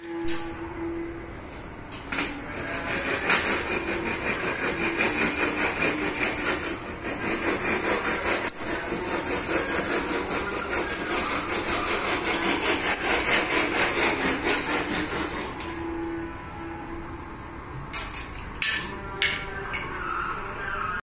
you